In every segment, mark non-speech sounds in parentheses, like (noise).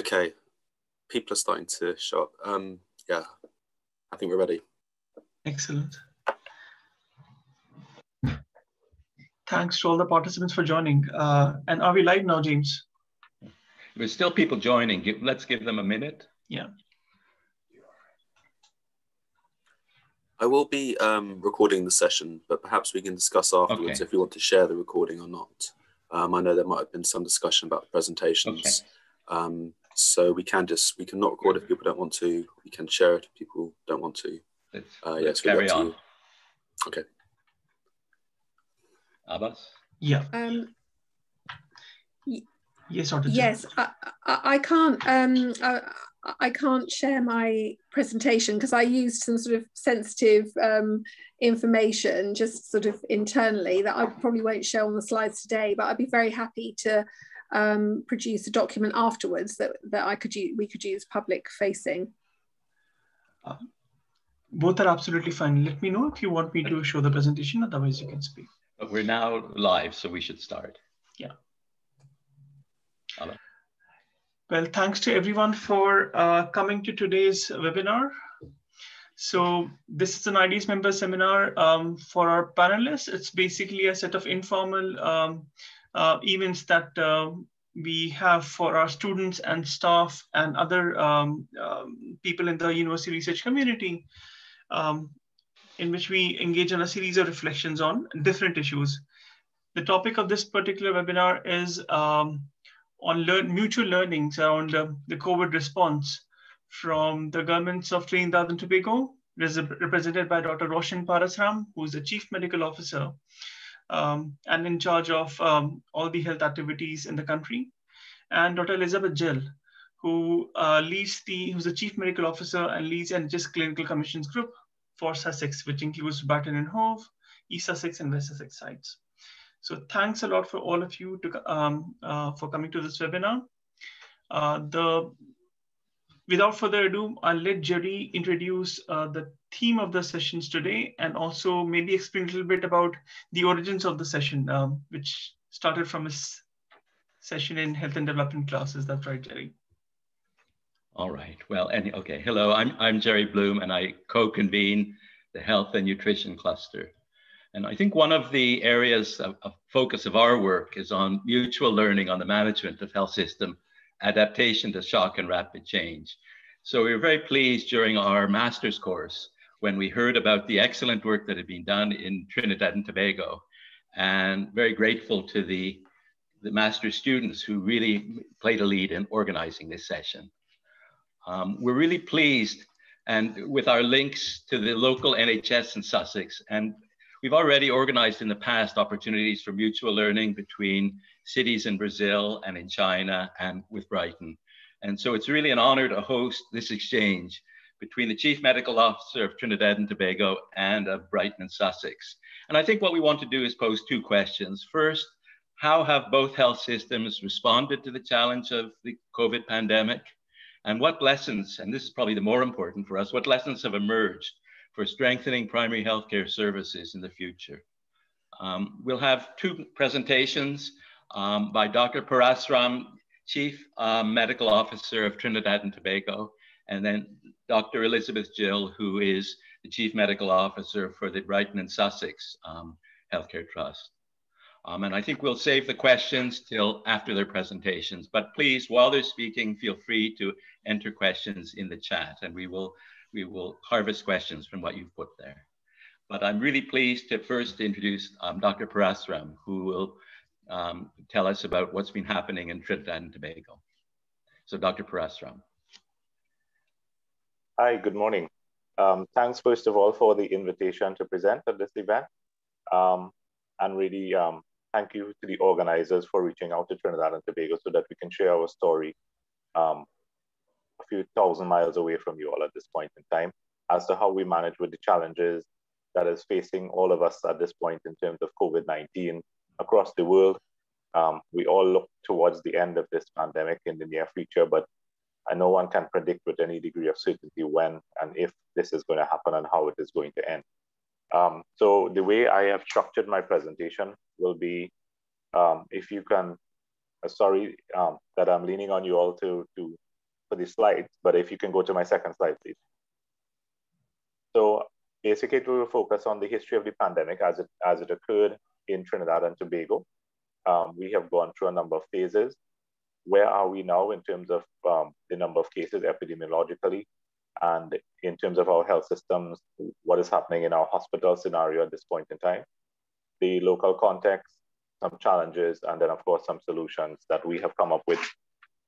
Okay, people are starting to show up. Um, yeah, I think we're ready. Excellent. Thanks to all the participants for joining. Uh, and are we live now, James? There's still people joining. Let's give them a minute. Yeah. I will be um, recording the session, but perhaps we can discuss afterwards Okay. if you want to share the recording or not. Um, I know there might have been some discussion about the presentations. Um, so we can just, we can not record if people don't want to. We can share it if people don't want to. Let's, Uh, let's yes, carry on. Okay. Abbas? Yeah. Um, Yes, Dr. Yes, I, I, I can't. Um, I, I can't share my presentation because I used some sort of sensitive um, information, just sort of internally, that I probably won't show on the slides today. But I'd be very happy to um, produce a document afterwards that that I could use, we could use public facing. Both are absolutely fine. Let me know if you want me to show the presentation, otherwise you can speak. We're now live, so we should start. Yeah. Abbas? Well, thanks to everyone for uh, coming to today's webinar. So this is an IDS member seminar um, for our panelists. It's basically a set of informal um, uh, events that uh, we have for our students and staff and other um, um, people in the university research community, um, in which we engage in a series of reflections on different issues. The topic of this particular webinar is um, on learn, mutual learnings around uh, the COVID response from the governments of Trinidad and Tobago, represented by Dr. Roshan Parasram, who is the Chief Medical Officer um, and in charge of um, all the health activities in the country, and Dr. Elizabeth Gill, who uh, leads the, who's the Chief Medical Officer and leads NHS Clinical Commissions Group for Sussex, which includes Brighton and Hove, East Sussex and West Sussex sites. So thanks a lot for all of you to, um, uh, for coming to this webinar. Uh, the, without further ado, I'll let Gerry introduce uh, the theme of the sessions today and also maybe explain a little bit about the origins of the session, um, which started from his session in health and development classes. That's right, Gerry. All right. Well, any, okay. Hello, I'm, I'm Gerry Bloom, and I co-convene the Health and Nutrition Cluster. And I think one of the areas of, of focus of our work is on mutual learning on the management of health system adaptation to shock and rapid change. So we were very pleased during our master's course when we heard about the excellent work that had been done in Trinidad and Tobago, and very grateful to the, the master's students who really played a lead in organizing this session. Um, we're really pleased and with our links to the local NHS in Sussex. And we've already organized in the past opportunities for mutual learning between cities in Brazil and in China and with Brighton. And so it's really an honor to host this exchange between the Chief Medical Officer of Trinidad and Tobago and of Brighton and Sussex. And I think what we want to do is pose two questions. First, how have both health systems responded to the challenge of the COVID pandemic? And what lessons, and this is probably the more important for us, what lessons have emerged for strengthening primary healthcare services in the future? Um, we'll have two presentations um, by Dr. Parasram, Chief uh, Medical Officer of Trinidad and Tobago, and then Dr. Elizabeth Gill, who is the Chief Medical Officer for the Brighton and Sussex um, Healthcare Trust. Um, and I think we'll save the questions till after their presentations, but please, while they're speaking, feel free to enter questions in the chat and we will, we will harvest questions from what you've put there. But I'm really pleased to first introduce um, Dr. Parasram, who will um, tell us about what's been happening in Trinidad and Tobago. So Dr. Parasram. Hi, good morning. Um, thanks, first of all, for the invitation to present at this event. Um, and really um, thank you to the organizers for reaching out to Trinidad and Tobago so that we can share our story um, a few thousand miles away from you all at this point in time as to how we manage with the challenges that is facing all of us at this point in terms of COVID-19 across the world. Um, we all look towards the end of this pandemic in the near future, but and no one can predict with any degree of certainty when and if this is going to happen and how it is going to end. Um, so the way I have structured my presentation will be, um, if you can, uh, sorry um, that I'm leaning on you all to, to for the slides, but if you can go to my second slide, please. So basically, we will focus on the history of the pandemic as it, as it occurred in Trinidad and Tobago. Um, we have gone through a number of phases. Where are we now in terms of um, the number of cases epidemiologically? And in terms of our health systems, what is happening in our hospital scenario at this point in time? The local context, some challenges, and then of course some solutions that we have come up with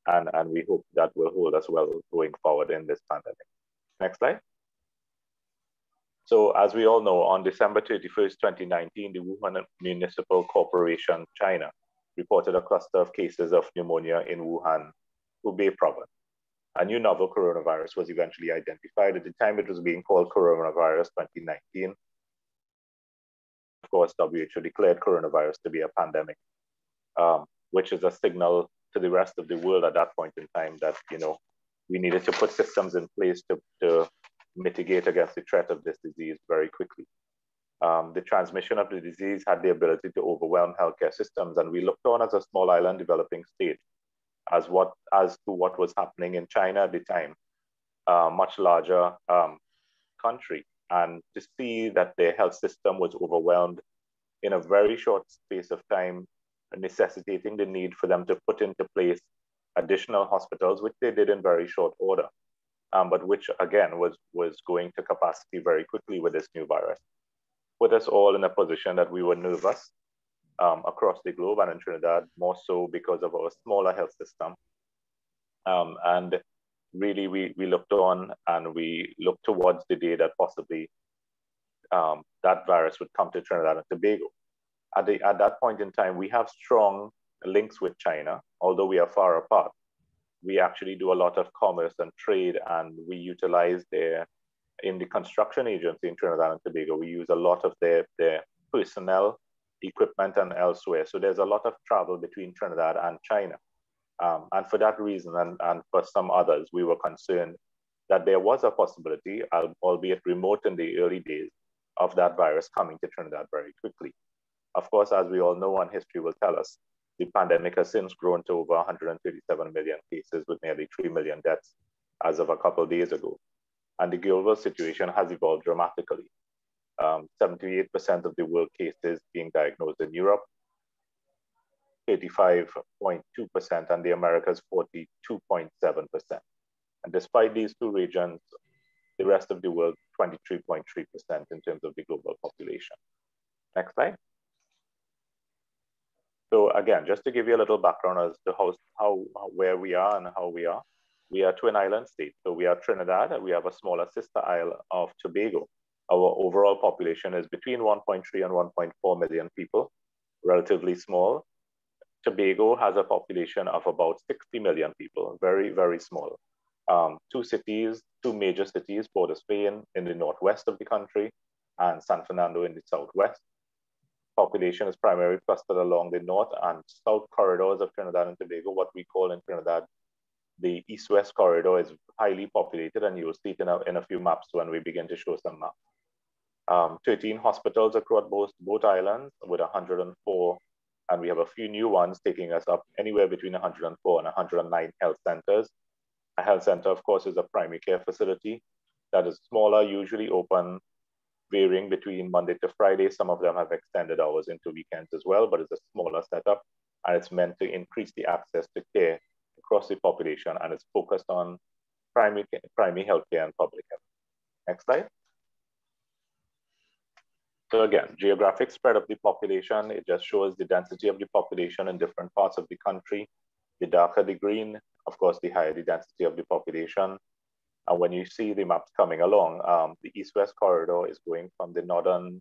and, and we hope that will hold us well going forward in this pandemic. Next slide. So as we all know, on December 31st, 2019, the Wuhan Municipal Corporation, China, reported a cluster of cases of pneumonia in Wuhan, Hubei province. A new novel coronavirus was eventually identified. At the time, it was being called coronavirus 2019. Of course, WHO declared coronavirus to be a pandemic, um, which is a signal to the rest of the world at that point in time that, you know, we needed to put systems in place to, to mitigate against the threat of this disease very quickly. Um, the transmission of the disease had the ability to overwhelm healthcare systems, and we looked on as a small island developing state as what as to what was happening in China at the time, a much larger um, country, and to see that their health system was overwhelmed in a very short space of time, necessitating the need for them to put into place additional hospitals, which they did in very short order um, but which again was, was going to capacity very quickly with this new virus. Put us all in a position that we were nervous um, across the globe and in Trinidad, more so because of our smaller health system. Um, and really, we, we looked on and we looked towards the day that possibly um, that virus would come to Trinidad and Tobago. At, the, at that point in time, we have strong links with China, although we are far apart we actually do a lot of commerce and trade, and we utilize their in the construction agency in Trinidad and Tobago. We use a lot of their their personnel, equipment, and elsewhere. So there's a lot of travel between Trinidad and China, um, and for that reason, and and for some others, we were concerned that there was a possibility, albeit remote in the early days, of that virus coming to Trinidad very quickly. Of course, as we all know, and history will tell us, the pandemic has since grown to over 137 million cases with nearly 3 million deaths as of a couple of days ago. And the global situation has evolved dramatically. 78% um, of the world cases being diagnosed in Europe, 85.2%, and the Americas 42.7%. And despite these two regions, the rest of the world 23.3% in terms of the global population. Next slide. So again, just to give you a little background as to how, how, where we are and how we are, we are twin island state. So we are Trinidad and we have a smaller sister isle of Tobago. Our overall population is between 1.3 and 1.4 million people, relatively small. Tobago has a population of about 60 million people, very, very small. Um, two cities, two major cities, Port of Spain in the northwest of the country and San Fernando in the southwest population is primarily clustered along the north and south corridors of Trinidad and Tobago, what we call in Trinidad the east-west corridor is highly populated, and you will see it in a, in a few maps when we begin to show some maps. Um, 13 hospitals across both, both islands with 104, and we have a few new ones taking us up anywhere between 104 and 109 health centers. A health center, of course, is a primary care facility that is smaller, usually open varying between Monday to Friday. Some of them have extended hours into weekends as well, but it's a smaller setup and it's meant to increase the access to care across the population and it's focused on primary, primary healthcare and public health. Next slide. So again, geographic spread of the population, it just shows the density of the population in different parts of the country. The darker the green, of course, the higher the density of the population. And when you see the maps coming along, um, the east-west corridor is going from the northern,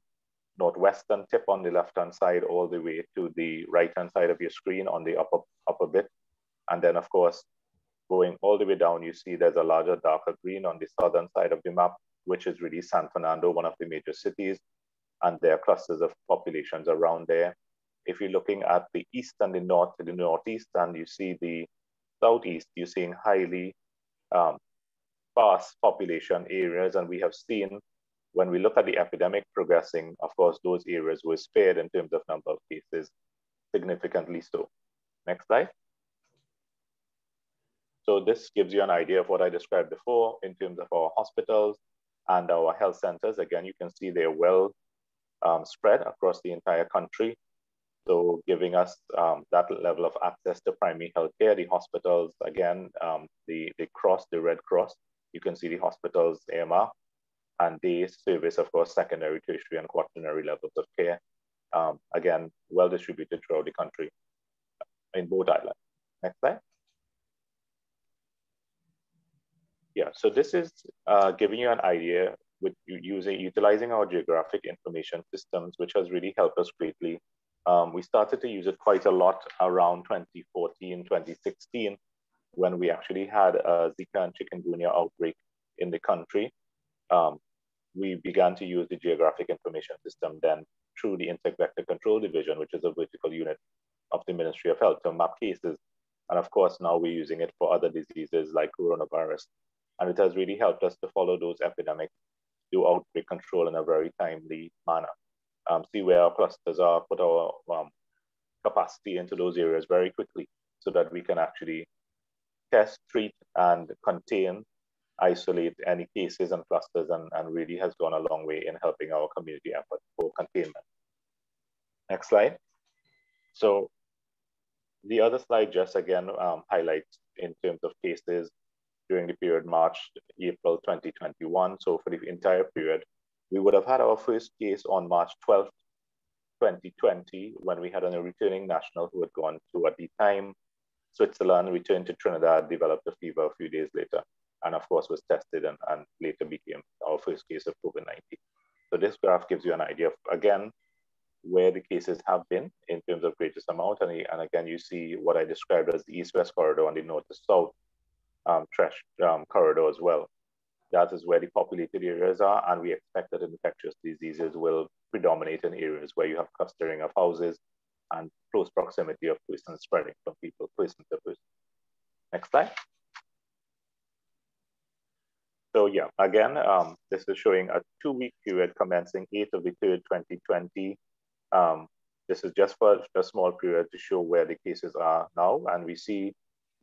northwestern tip on the left-hand side all the way to the right-hand side of your screen on the upper, upper bit. And then of course, going all the way down, you see there's a larger darker green on the southern side of the map, which is really San Fernando, one of the major cities. And there are clusters of populations around there. If you're looking at the east and the north, the northeast, and you see the southeast, you're seeing highly um, sparse population areas. And we have seen when we look at the epidemic progressing, of course, those areas were spared in terms of number of cases, significantly so. Next slide. So this gives you an idea of what I described before in terms of our hospitals and our health centers. Again, you can see they're well um, spread across the entire country. So giving us um, that level of access to primary health care, the hospitals, again, um, the, the cross, the Red Cross, you can see the hospitals AMR, and they service, of course, secondary, tertiary, and quaternary levels of care. Um, again, well distributed throughout the country in both islands. Next slide. Yeah, so this is uh, giving you an idea with using utilizing our geographic information systems, which has really helped us greatly. Um, we started to use it quite a lot around 2014, 2016, when we actually had a Zika and chikungunya outbreak in the country. Um, we began to use the geographic information system then through the Insect Vector Control Division, which is a vertical unit of the Ministry of Health to map cases. And of course, now we're using it for other diseases like coronavirus. And it has really helped us to follow those epidemics, do outbreak control in a very timely manner. Um, see where our clusters are, put our um, capacity into those areas very quickly so that we can actually test, treat, and contain, isolate any cases and clusters, and, and really has gone a long way in helping our community effort for containment. Next slide. So the other slide just again um, highlights in terms of cases during the period March, April 2021. So for the entire period, we would have had our first case on March 12th, 2020, when we had a returning national who had gone to, at the time, Switzerland, returned to Trinidad, developed a fever a few days later, and of course was tested and, and later became our first case of COVID-19. So this graph gives you an idea of, again, where the cases have been in terms of greatest amount. And, and again, you see what I described as the east-west corridor and the north-to-south um, trash um, corridor as well. That is where the populated areas are, and we expect that infectious diseases will predominate in areas where you have clustering of houses and close proximity of persons spreading from people, person to person. Next slide. So yeah, again, um, this is showing a two-week period commencing 8th of the 3rd, 2020 um, this is just for a small period to show where the cases are now. And we see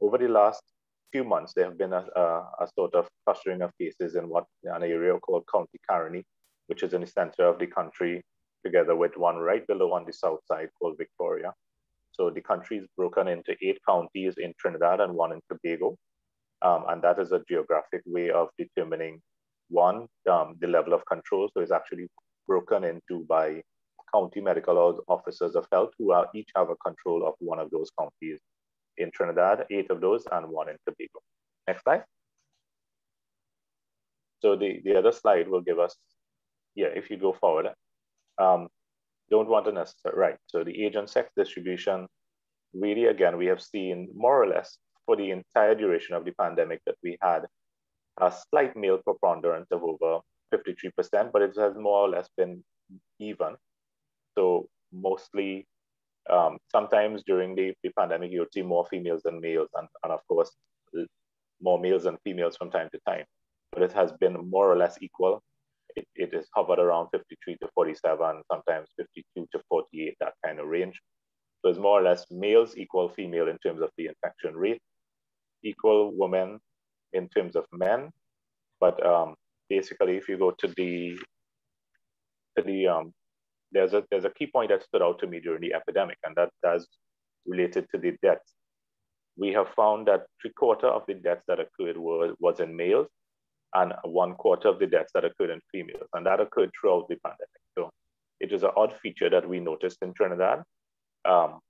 over the last few months, there have been a, a, a sort of clustering of cases in what an area called County Caroni, which is in the center of the country, together with one right below on the south side called Victoria. So the country is broken into eight counties in Trinidad and one in Tobago. Um, and that is a geographic way of determining one, um, the level of control. So it's actually broken into by county medical officers of health who are each have a control of one of those counties in Trinidad, eight of those, and one in Tobago. Next slide. So the, the other slide will give us, yeah, if you go forward, um, don't want to necessarily, right. So the age and sex distribution, really, again, we have seen more or less for the entire duration of the pandemic that we had a slight male preponderance of over 53%, but it has more or less been even so mostly, um, sometimes during the, the pandemic, you would see more females than males, and, and of course, more males than females from time to time. But it has been more or less equal. It, it is hovered around 53 to 47, sometimes 52 to 48, that kind of range. So it's more or less males equal female in terms of the infection rate, equal women in terms of men. But um, basically, if you go to the to the um, there's a there's a key point that stood out to me during the epidemic, and that that's related to the deaths. We have found that three quarter of the deaths that occurred was, was in males, and one quarter of the deaths that occurred in females, and that occurred throughout the pandemic. So it is an odd feature that we noticed in Trinidad, um,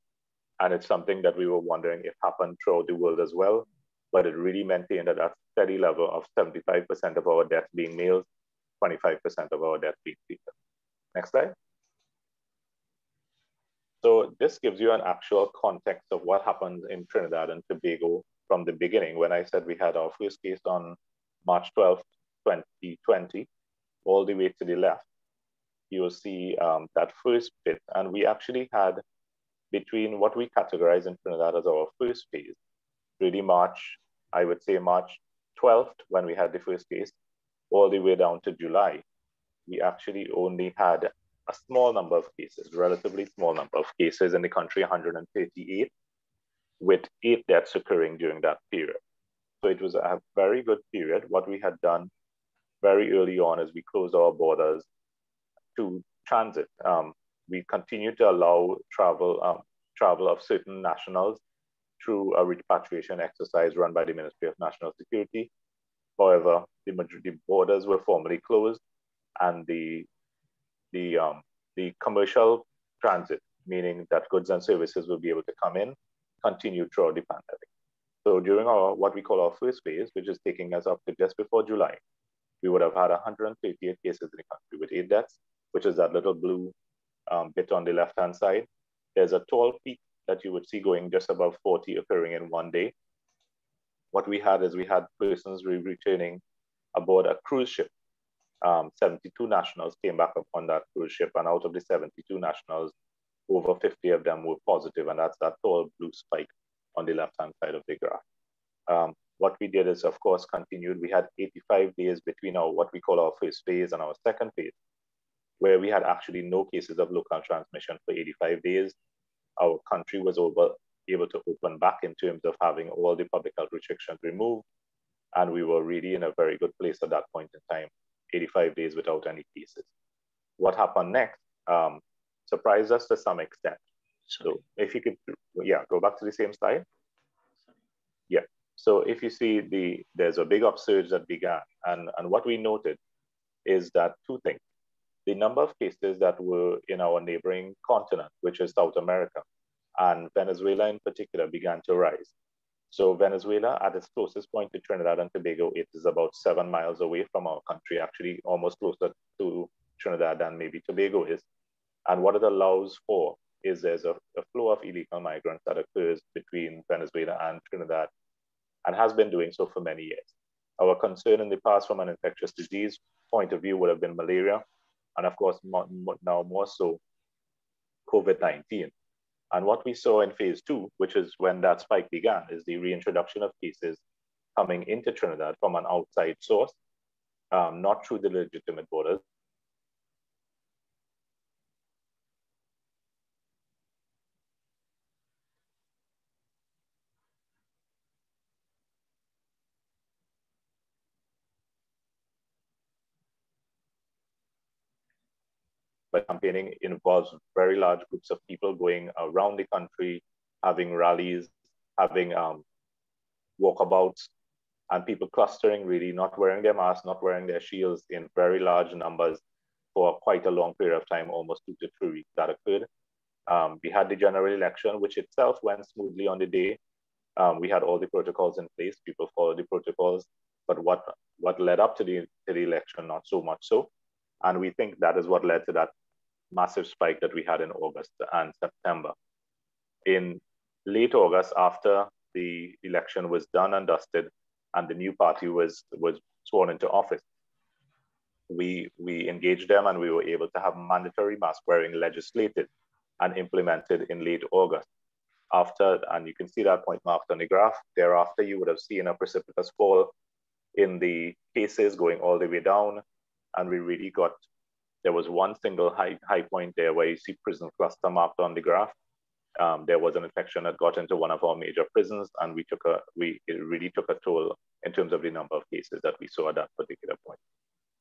and it's something that we were wondering if happened throughout the world as well. But it really maintained at that steady level of 75% of our deaths being males, 25% of our deaths being females. Next slide. So this gives you an actual context of what happened in Trinidad and Tobago from the beginning. When I said we had our first case on March 12, 2020, all the way to the left, you will see um, that first bit. And we actually had between what we categorize in Trinidad as our first phase, really March, I would say March 12th, when we had the first case, all the way down to July, we actually only had a small number of cases, relatively small number of cases in the country, 138, with eight deaths occurring during that period. So it was a very good period. What we had done very early on is we closed our borders to transit. Um, we continued to allow travel um, travel of certain nationals through a repatriation exercise run by the Ministry of National Security. However, the majority borders were formally closed, and the the um, the commercial transit, meaning that goods and services will be able to come in, continued throughout the pandemic. So during our what we call our first phase, which is taking us up to just before July, we would have had 138 cases in the country with eight deaths, which is that little blue um, bit on the left-hand side. There's a tall peak that you would see going just above 40 occurring in one day. What we had is we had persons re returning aboard a cruise ship. Um, 72 nationals came back upon that cruise ship, and out of the 72 nationals, over 50 of them were positive, and that's that tall blue spike on the left-hand side of the graph. Um, what we did is, of course, continued. We had 85 days between our what we call our first phase and our second phase, where we had actually no cases of local transmission for 85 days our country was over, able to open back in terms of having all the public health restrictions removed. And we were really in a very good place at that point in time, 85 days without any cases. What happened next um, surprised us to some extent. So if you could, yeah, go back to the same slide. Yeah. So if you see the, there's a big upsurge that began. And, and what we noted is that two things the number of cases that were in our neighboring continent, which is South America, and Venezuela in particular, began to rise. So Venezuela, at its closest point to Trinidad and Tobago, it is about seven miles away from our country, actually almost closer to Trinidad than maybe Tobago is. And what it allows for is there's a, a flow of illegal migrants that occurs between Venezuela and Trinidad and has been doing so for many years. Our concern in the past from an infectious disease point of view would have been malaria, and of course now more so COVID-19. And what we saw in phase two, which is when that spike began, is the reintroduction of cases coming into Trinidad from an outside source, um, not through the legitimate borders, but campaigning involves very large groups of people going around the country, having rallies, having um, walkabouts, and people clustering really, not wearing their masks, not wearing their shields in very large numbers for quite a long period of time, almost two to three weeks that occurred. Um, we had the general election, which itself went smoothly on the day. Um, we had all the protocols in place, people followed the protocols, but what, what led up to the, to the election, not so much so. And we think that is what led to that massive spike that we had in August and September. In late August, after the election was done and dusted and the new party was, was sworn into office, we, we engaged them and we were able to have mandatory mask wearing legislated and implemented in late August. After, and you can see that point marked on the graph, thereafter you would have seen a precipitous fall in the cases going all the way down and we really got, there was one single high, high point there where you see prison cluster marked on the graph. Um, there was an infection that got into one of our major prisons and we took a, we, it really took a toll in terms of the number of cases that we saw at that particular point.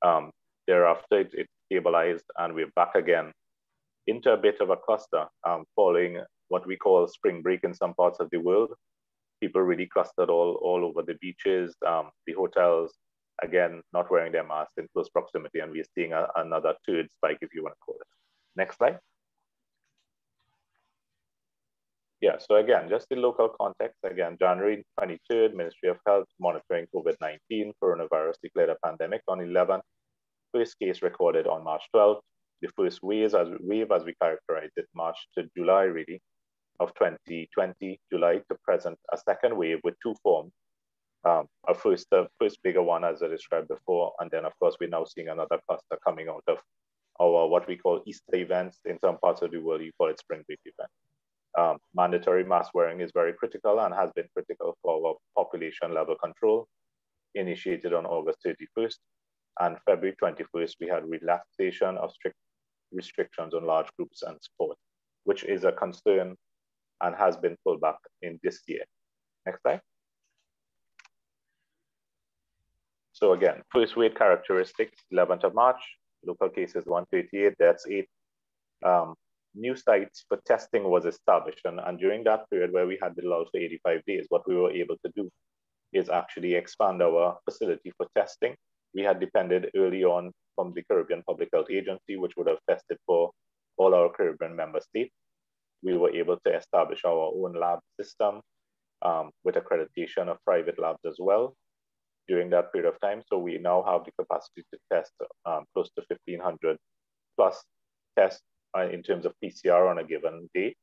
Um, thereafter, it, it, stabilized and we're back again into a bit of a cluster um, following what we call spring break in some parts of the world. People really clustered all, all over the beaches, um, the hotels, again, not wearing their masks in close proximity, and we're seeing a, another third spike, if you want to call it. Next slide. Yeah, so again, just the local context, again, January 23rd, Ministry of Health monitoring COVID-19, coronavirus declared a pandemic on 11th, first case recorded on March 12th, the first wave as, wave as we characterize it, March to July really, of 2020, July to present, a second wave with two forms, um, a first, uh, first bigger one as I described before, and then of course we're now seeing another cluster coming out of our what we call Easter events. In some parts of the world, you call it spring break event. Um, mandatory mask wearing is very critical and has been critical for our population level control, initiated on August 31st. And February 21st, we had relaxation of strict restrictions on large groups and sport, which is a concern and has been pulled back in this year. Next slide. So again, first wave characteristics, 11th of March, local cases 138, that's eight. Um, new sites for testing was established. And, and during that period where we had the lull for 85 days, what we were able to do is actually expand our facility for testing. We had depended early on from the Caribbean Public Health Agency, which would have tested for all our Caribbean member states. We were able to establish our own lab system um, with accreditation of private labs as well during that period of time. So we now have the capacity to test um, close to 1,500 plus tests uh, in terms of PCR on a given day.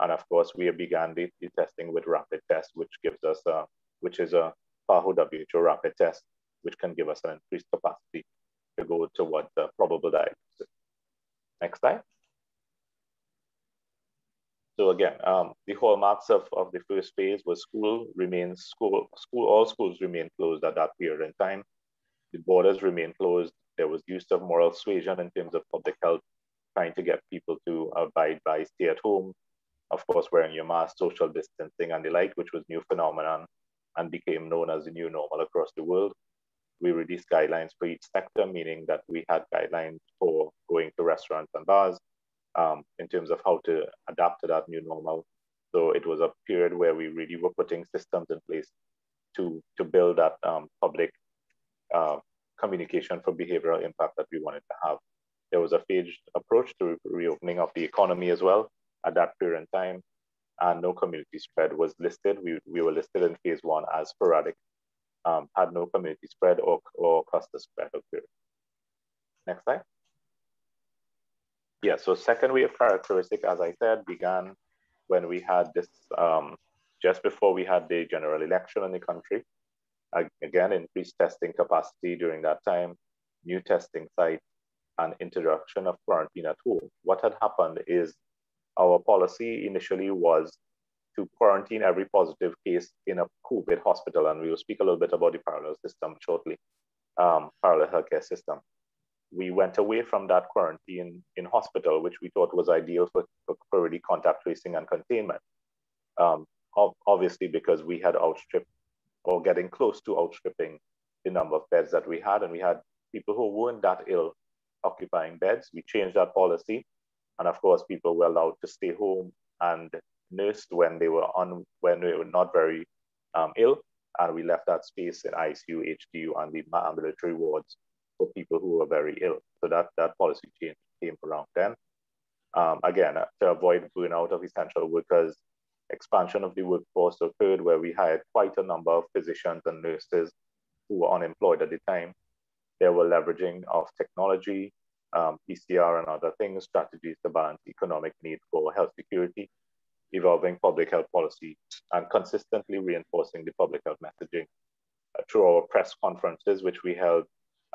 And of course, we began the, the testing with rapid tests, which gives us, a, which is a PAHO WHO rapid test, which can give us an increased capacity to go towards the probable diagnosis. Next slide. So again, um, the hallmarks of, of the first phase was school remains school, school, all schools remain closed at that period in time. The borders remain closed. There was use of moral suasion in terms of public health, trying to get people to abide by stay at home. Of course, wearing your mask, social distancing and the like, which was new phenomenon and became known as the new normal across the world. We released guidelines for each sector, meaning that we had guidelines for going to restaurants and bars, um, in terms of how to adapt to that new normal. So it was a period where we really were putting systems in place to, to build that um, public uh, communication for behavioral impact that we wanted to have. There was a phased approach to reopening of the economy as well at that period in time, and no community spread was listed. We, we were listed in phase one as sporadic, um, had no community spread or, or cluster spread occurred. Next slide. Yeah, so second wave characteristic, as I said, began when we had this, um, just before we had the general election in the country. Again, increased testing capacity during that time, new testing sites, and introduction of quarantine at home. What had happened is our policy initially was to quarantine every positive case in a COVID hospital, and we will speak a little bit about the parallel system shortly, um, parallel healthcare system we went away from that quarantine in hospital, which we thought was ideal for, for, contact tracing and containment. Um, obviously, because we had outstripped or getting close to outstripping the number of beds that we had, and we had people who weren't that ill occupying beds. We changed that policy, and of course, people were allowed to stay home and nursed when they were on when they were not very um, ill, and we left that space in ICU, HDU, and the ambulatory wards for people who are very ill. So that, that policy change came around then. Um, again, uh, to avoid burnout of essential workers, expansion of the workforce occurred where we hired quite a number of physicians and nurses who were unemployed at the time. There were leveraging of technology, um, PCR and other things, strategies to balance economic need for health security, evolving public health policy, and consistently reinforcing the public health messaging uh, through our press conferences, which we held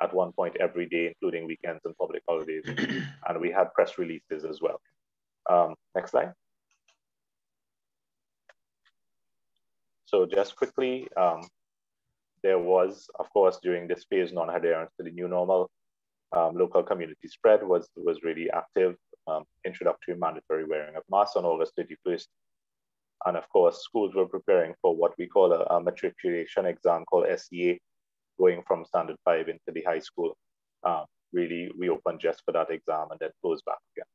at one point every day, including weekends and public holidays. (clears throat) and we had press releases as well. Um, next slide. So just quickly, um, there was, of course, during this phase, non-adherence to the new normal, um, local community spread was, was really active. Um, introductory mandatory wearing of masks on August 31st. And of course, schools were preparing for what we call a, a matriculation exam called SEA, going from standard five into the high school, um, really reopen just for that exam and then close back again.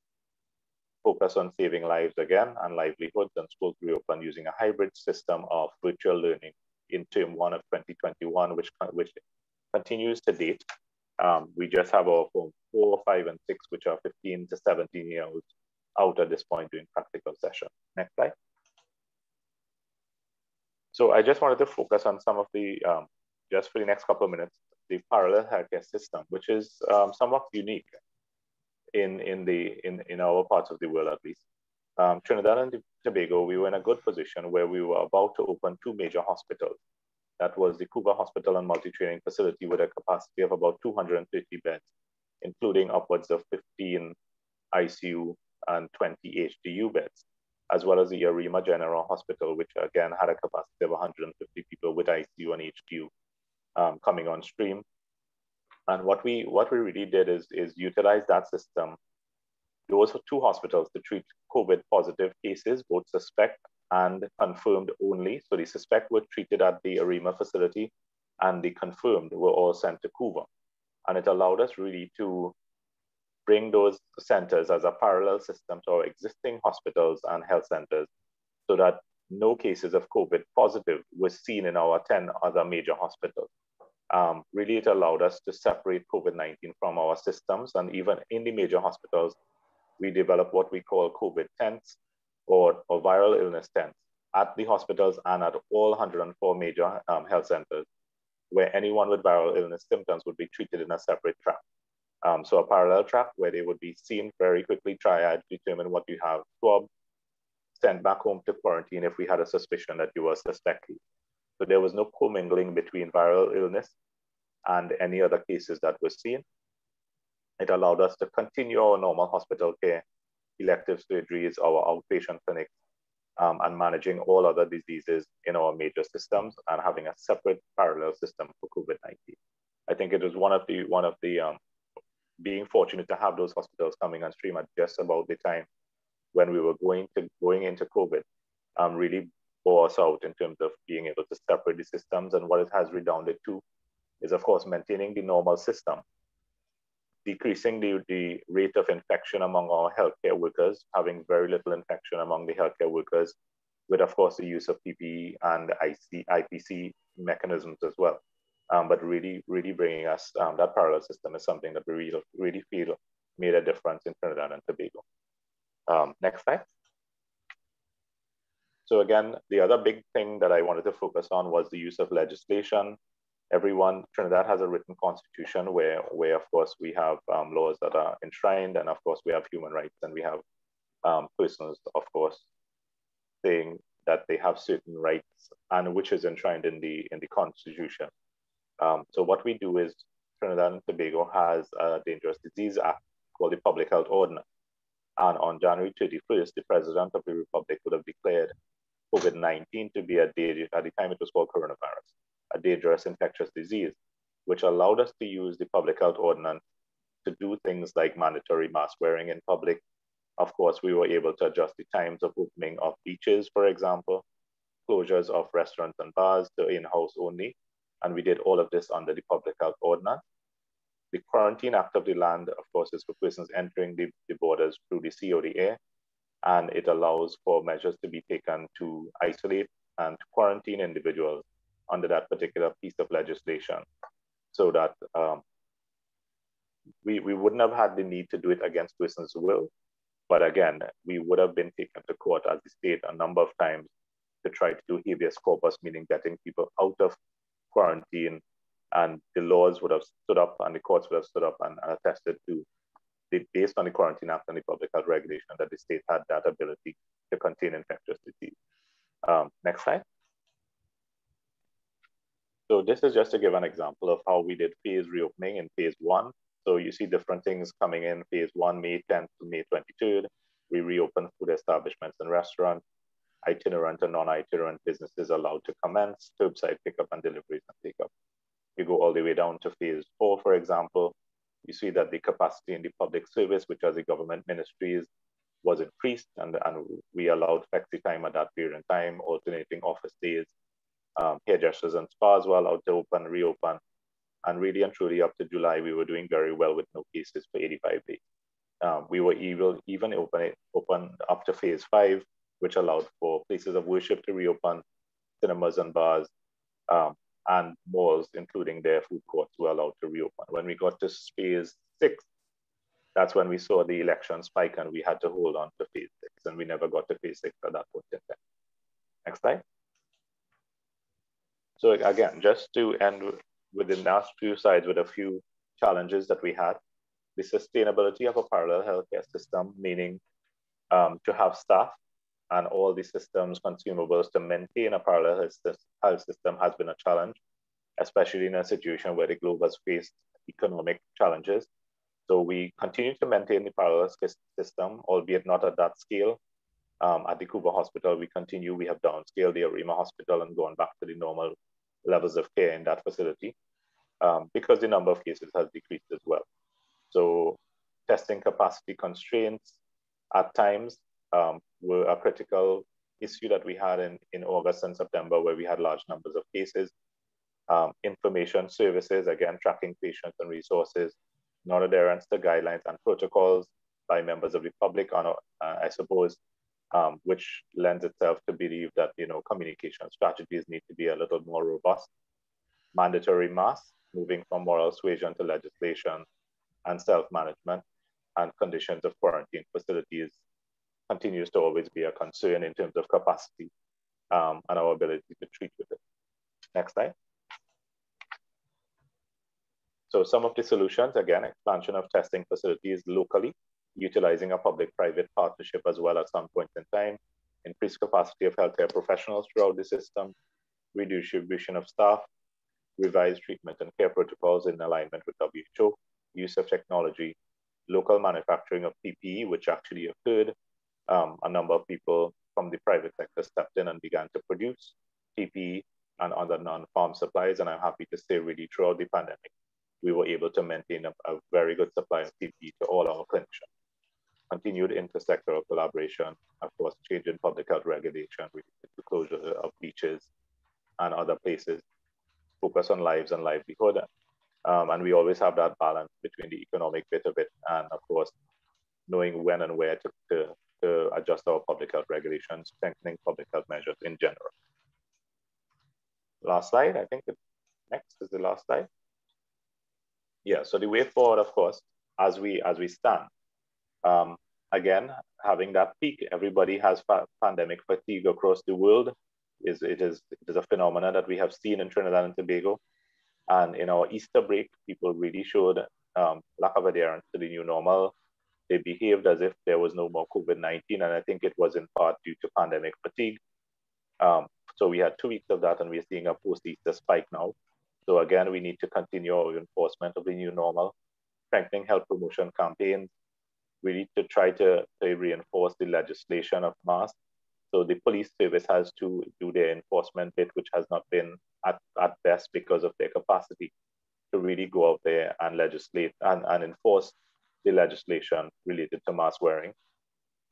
Focus on saving lives again and livelihoods and schools reopen using a hybrid system of virtual learning in term one of 2021, which, which continues to date. Um, we just have our form four, five, and six, which are 15 to 17 years out at this point doing practical session. Next slide. So I just wanted to focus on some of the um, just for the next couple of minutes, the parallel healthcare system, which is um, somewhat unique in, in, the, in, in our parts of the world at least. Um, Trinidad and Tobago, we were in a good position where we were about to open two major hospitals. That was the Couva Hospital and Multi-Training Facility with a capacity of about 250 beds, including upwards of 15 ICU and 20 HDU beds, as well as the Arima General Hospital, which again had a capacity of 150 people with ICU and HDU um, coming on stream. And what we what we really did is is utilize that system. Those were two hospitals to treat COVID positive cases, both suspect and confirmed only. So the suspect were treated at the Arima facility, and the confirmed were all sent to Couva. And it allowed us really to bring those centers as a parallel system to our existing hospitals and health centers so that no cases of COVID positive were seen in our 10 other major hospitals. Um, really, it allowed us to separate COVID 19 from our systems. And even in the major hospitals, we developed what we call COVID tents or, or viral illness tents at the hospitals and at all 104 major um, health centers, where anyone with viral illness symptoms would be treated in a separate track. Um, so a parallel track where they would be seen very quickly, triad, determine what you have, swab, sent back home to quarantine if we had a suspicion that you were suspected. So there was no commingling between viral illness and any other cases that were seen. It allowed us to continue our normal hospital care, elective surgeries, our outpatient clinics, um, and managing all other diseases in our major systems and having a separate parallel system for COVID-19. I think it was one of the one of the um, being fortunate to have those hospitals coming on stream at just about the time when we were going to going into COVID, um, really us out in terms of being able to separate the systems. And what it has redounded to is, of course, maintaining the normal system, decreasing the, the rate of infection among our healthcare workers, having very little infection among the healthcare workers, with, of course, the use of PPE and IC, IPC mechanisms as well. Um, but really, really bringing us um, that parallel system is something that we really, really feel made a difference in Trinidad and Tobago. Um, next slide. So again, the other big thing that I wanted to focus on was the use of legislation. Everyone, Trinidad has a written constitution where, where of course we have um, laws that are enshrined and of course we have human rights and we have um, persons, of course, saying that they have certain rights and which is enshrined in the, in the constitution. Um, so what we do is Trinidad and Tobago has a Dangerous Disease Act called the Public Health Ordinance. And on January 31st, the President of the Republic would have declared COVID-19 to be a at the time it was called coronavirus, a dangerous infectious disease, which allowed us to use the public health ordinance to do things like mandatory mask wearing in public. Of course, we were able to adjust the times of opening of beaches, for example, closures of restaurants and bars to in-house only. And we did all of this under the public health ordinance. The quarantine act of the land, of course, is for persons entering the, the borders through the sea or the air, and it allows for measures to be taken to isolate and to quarantine individuals under that particular piece of legislation so that um, we, we wouldn't have had the need to do it against persons' will. But again, we would have been taken to court as the state a number of times to try to do habeas corpus, meaning getting people out of quarantine and the laws would have stood up and the courts would have stood up and, attested to based on the Quarantine Act and the public health regulation that the state had that ability to contain infectious disease. Um, next slide. So this is just to give an example of how we did phase reopening in phase one. So you see different things coming in phase one, May 10th to May 23rd. We reopened food establishments and restaurants. Itinerant and non-itinerant businesses allowed to commence, curbside pickup and deliveries and pickup you go all the way down to phase four, for example, you see that the capacity in the public service, which are the government ministries, was increased and, and we allowed flexi time at that period in time, alternating office days. Um, hairdressers and spas were allowed to open, reopen. And really and truly up to July, we were doing very well with no cases for 85 days. Um, we were able, even open, open up to phase five, which allowed for places of worship to reopen, cinemas and bars, um, and malls, including their food courts, were allowed to reopen. When we got to phase six, that's when we saw the election spike and we had to hold on to phase six, and we never got to phase six at that point in time. Next slide. So again, just to end with the last few slides with a few challenges that we had. The sustainability of a parallel healthcare system, meaning um, to have staff and all the systems, consumables to maintain a parallel health system has been a challenge, especially in a situation where the globe has faced economic challenges. So we continue to maintain the parallel system, albeit not at that scale. Um, at the Couva Hospital, we continue, we have downscaled the Arima Hospital and gone back to the normal levels of care in that facility um, because the number of cases has decreased as well. So testing capacity constraints at times um, were a critical issue that we had in, in August and September where we had large numbers of cases. um, information services, again, tracking patients and resources, non-adherence to guidelines and protocols by members of the public, on, uh, I suppose, um, which lends itself to believe that, you know, communication strategies need to be a little more robust. Mandatory masks, moving from moral suasion to legislation and self-management and conditions of quarantine facilities continues to always be a concern in terms of capacity um, and our ability to treat with it. Next slide. So some of the solutions, again, expansion of testing facilities locally, utilizing a public-private partnership as well at some point in time, increased capacity of healthcare professionals throughout the system, redistribution of staff, revised treatment and care protocols in alignment with WHO, use of technology, local manufacturing of PPE, which actually occurred. Um, a number of people from the private sector stepped in and began to produce PPE and other non-pharm supplies. And I'm happy to say really throughout the pandemic, we were able to maintain a, a very good supply of PPE to all our clinicians. Continued intersectoral collaboration, of course, change in public health regulation to closure of beaches and other places, focus on lives and livelihood. Um, and we always have that balance between the economic bit of it and, of course, knowing when and where to, to, to adjust our public health regulations, strengthening public health measures in general. Last slide, I think next is the last slide. Yeah, so the way forward, of course, as we as we stand, um, again, having that peak, everybody has pandemic fatigue across the world. Is it is it is a phenomenon that we have seen in Trinidad and Tobago, and in our Easter break, people really showed um, lack of adherence to the new normal. They behaved as if there was no more COVID 19, and I think it was in part due to pandemic fatigue. Um, so we had two weeks of that, and we're seeing a post Easter spike now. So again, we need to continue our enforcement of the new normal, strengthening health promotion campaigns. We need to try to, to reinforce the legislation of masks. So the police service has to do their enforcement bit, which has not been at, at best because of their capacity to really go out there and legislate and, and enforce the legislation related to mask wearing.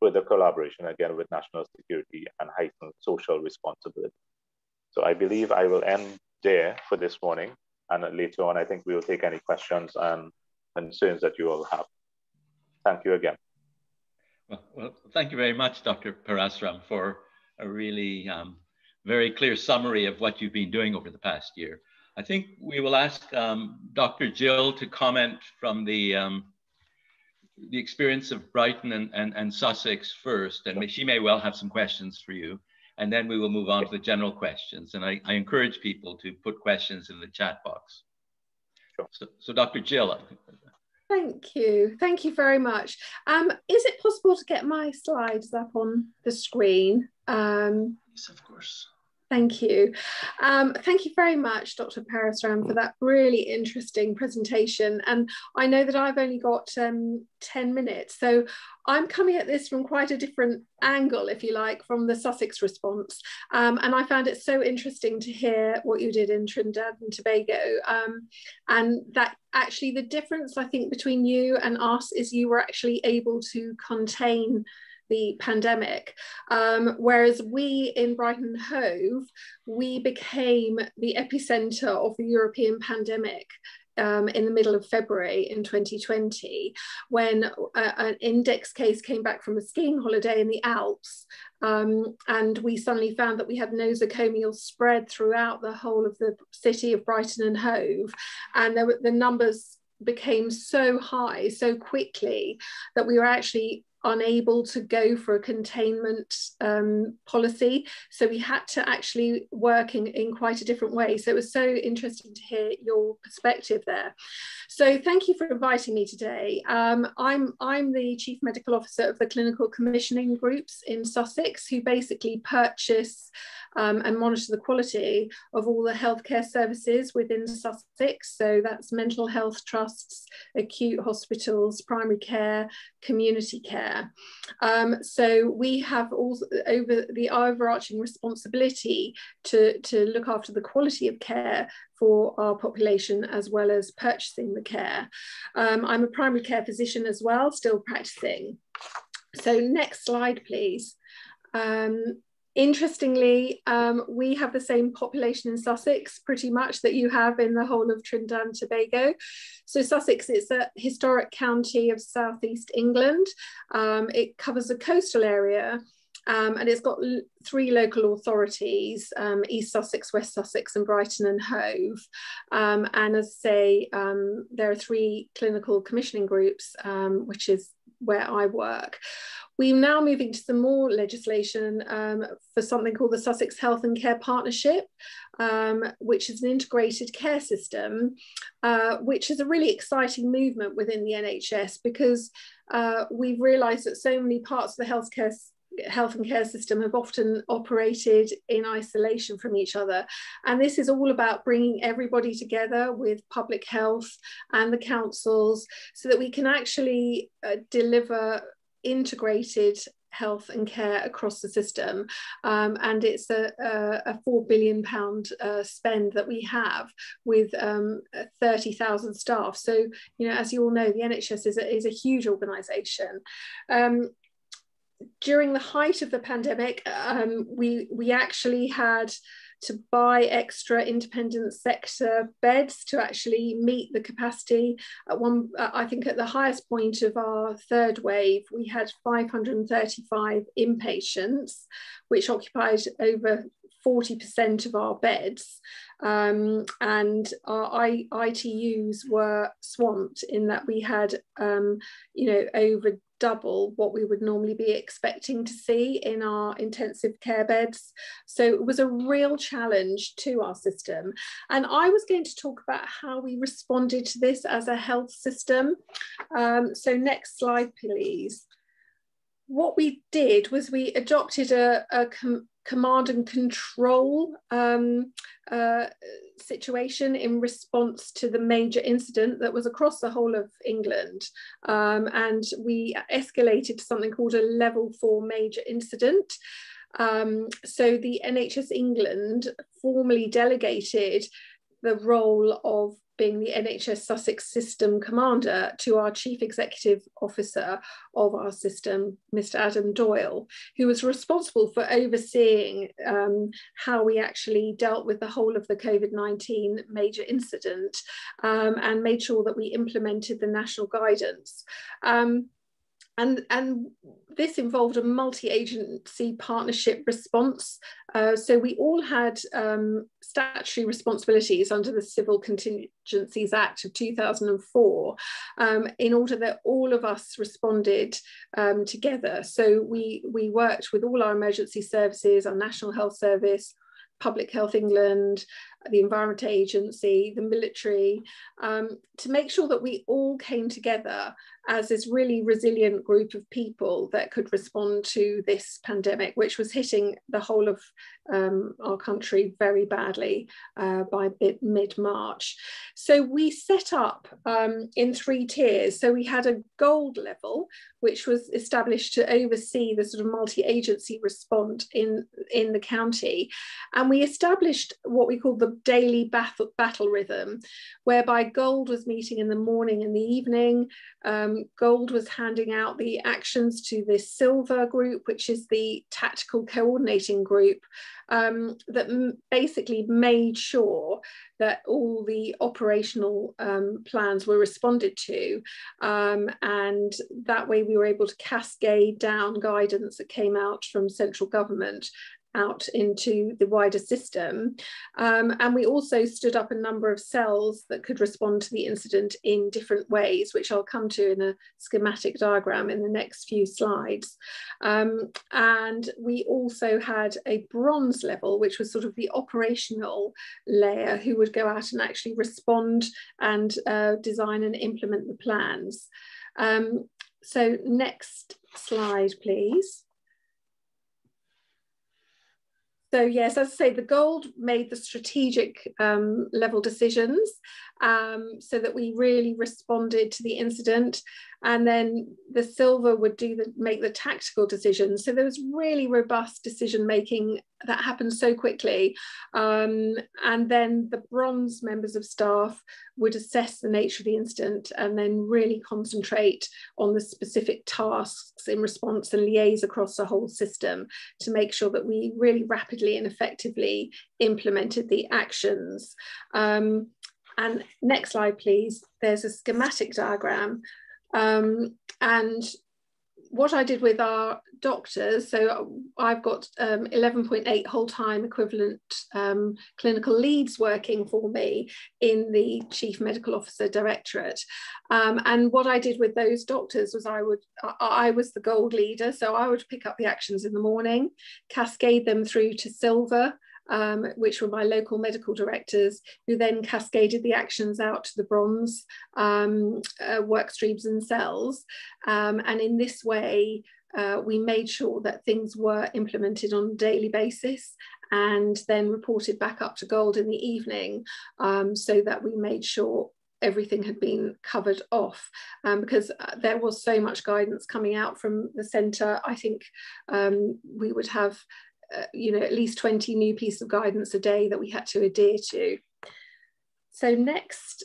Further collaboration again with national security and heightened social responsibility. So I believe I will end there for this morning. And later on, I think we will take any questions and concerns that you all have. Thank you again. Well, well thank you very much, Dr. Parasram, for a really um, very clear summary of what you've been doing over the past year. I think we will ask um, Dr. Gill to comment from the um, the experience of Brighton and, and, and Sussex first, and she may well have some questions for you and then we will move on to the general questions. And I, I encourage people to put questions in the chat box. Sure. So, so Dr. Gill. Thank you. Thank you very much. Um, is it possible to get my slides up on the screen? Um, yes, of course. Thank you. Um, thank you very much, Dr. Parasram, for that really interesting presentation. And I know that I've only got um, 10 minutes, so I'm coming at this from quite a different angle, if you like, from the Sussex response. Um, and I found it so interesting to hear what you did in Trinidad and Tobago. Um, and that actually the difference, I think, between you and us is you were actually able to contain the pandemic. Um, whereas we in Brighton Hove, we became the epicenter of the European pandemic um, in the middle of February in 2020 when uh, an index case came back from a skiing holiday in the Alps. Um, and we suddenly found that we had nosocomial spread throughout the whole of the city of Brighton and Hove. And were, the numbers became so high so quickly that we were actually unable to go for a containment um, policy. So we had to actually work in, in quite a different way. So it was so interesting to hear your perspective there. So thank you for inviting me today. Um, I'm, I'm the Chief Medical Officer of the Clinical Commissioning Groups in Sussex, who basically purchase um, and monitor the quality of all the healthcare services within Sussex. So that's mental health trusts, acute hospitals, primary care, community care. Um, so we have all over the overarching responsibility to, to look after the quality of care for our population as well as purchasing the care. Um, I'm a primary care physician as well, still practicing. So next slide, please. Um, interestingly, um, we have the same population in Sussex pretty much that you have in the whole of Trinidad and Tobago. So Sussex is a historic county of southeast England. Um, it covers a coastal area um, and it's got three local authorities um, East Sussex, West Sussex, and Brighton and Hove. Um, and as I say, um, there are three clinical commissioning groups, which is where I work. We're now moving to some more legislation um, for something called the Sussex Health and Care Partnership, um, which is an integrated care system, uh, which is a really exciting movement within the NHS because uh, we've realised that so many parts of the healthcare health and care system have often operated in isolation from each other. And this is all about bringing everybody together with public health and the councils so that we can actually uh, deliver integrated health and care across the system. Um, and it's a, a, a, four billion pound uh, spend that we have with um, 30,000 staff. So, you know, as you all know, the NHS is a, is a huge organisation. Um, during the height of the pandemic, um, we we actually had to buy extra independent sector beds to actually meet the capacity. At one, uh, I think at the highest point of our third wave, we had 535 inpatients, which occupied over 40% of our beds. Um, and our I, ITUs were swamped in that we had, um, you know, over double what we would normally be expecting to see in our intensive care beds. So it was a real challenge to our system. And I was going to talk about how we responded to this as a health system. Um, so next slide, please. What we did was we adopted a, a command and control um, uh, situation in response to the major incident that was across the whole of England. Um, and we escalated to something called a level four major incident. Um, so the NHS England formally delegated the role of being the NHS Sussex System Commander to our Chief Executive Officer of our system, Mr. Adam Doyle, who was responsible for overseeing um, how we actually dealt with the whole of the COVID 19 major incident um, and made sure that we implemented the national guidance. Um, and, and this involved a multi-agency partnership response. Uh, so we all had um, statutory responsibilities under the Civil Contingencies Act of 2004 um, in order that all of us responded um, together. So we, we worked with all our emergency services, our National Health Service, Public Health England, the Environment Agency, the military, um, to make sure that we all came together as this really resilient group of people that could respond to this pandemic, which was hitting the whole of um, our country very badly uh, by mid March. So we set up um, in three tiers. So we had a gold level, which was established to oversee the sort of multi agency response in, in the county. And we established what we called the daily battle, battle rhythm, whereby gold was meeting in the morning and the evening. Um, gold was handing out the actions to the silver group, which is the tactical coordinating group um, that basically made sure that all the operational um, plans were responded to. Um, and that way we were able to cascade down guidance that came out from central government out into the wider system. Um, and we also stood up a number of cells that could respond to the incident in different ways, which I'll come to in a schematic diagram in the next few slides. Um, and we also had a bronze level, which was sort of the operational layer who would go out and actually respond and uh, design and implement the plans. Um, so next slide, please. So yes, as I say, the gold made the strategic um, level decisions um, so that we really responded to the incident. And then the silver would do the make the tactical decisions. So there was really robust decision making that happened so quickly. Um, and then the bronze members of staff would assess the nature of the incident and then really concentrate on the specific tasks in response and liaise across the whole system to make sure that we really rapidly and effectively implemented the actions. Um, and next slide, please. There's a schematic diagram. Um, and what I did with our doctors, so I've got um, 11.8 whole-time equivalent um, clinical leads working for me in the Chief Medical Officer Directorate. Um, and what I did with those doctors was I would, I was the gold leader, so I would pick up the actions in the morning, cascade them through to silver, um, which were my local medical directors, who then cascaded the actions out to the bronze um, uh, work streams and cells. Um, and in this way, uh, we made sure that things were implemented on a daily basis and then reported back up to gold in the evening um, so that we made sure everything had been covered off um, because uh, there was so much guidance coming out from the centre. I think um, we would have uh, you know, at least 20 new pieces of guidance a day that we had to adhere to. So next,